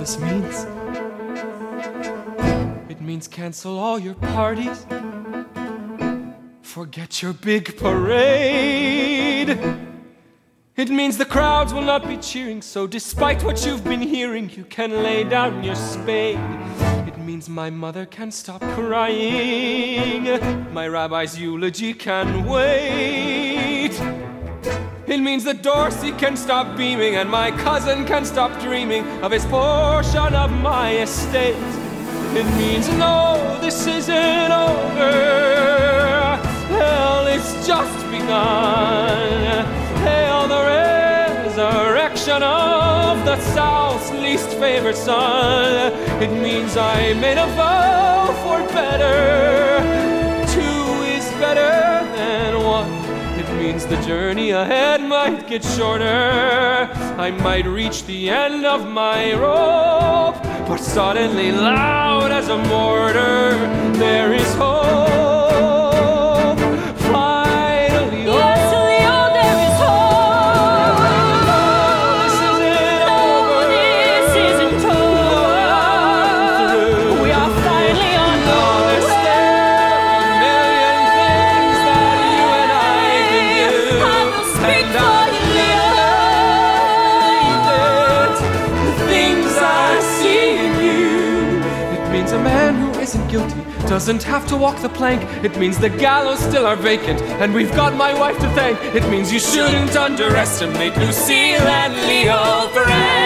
this means? It means cancel all your parties. Forget your big parade. It means the crowds will not be cheering, so despite what you've been hearing, you can lay down your spade. It means my mother can stop crying, my rabbi's eulogy can wait. It means that Dorsey can stop beaming, and my cousin can stop dreaming of his portion of my estate. It means no, this isn't over. Hell, it's just begun. Hail the resurrection of the South's least favored son. It means I made a vow for better. Means the journey ahead might get shorter. I might reach the end of my rope, but suddenly, loud as a mortar, there is hope. Isn't guilty doesn't have to walk the plank. It means the gallows still are vacant, and we've got my wife to thank. It means you shouldn't underestimate Lucille and Leo forever.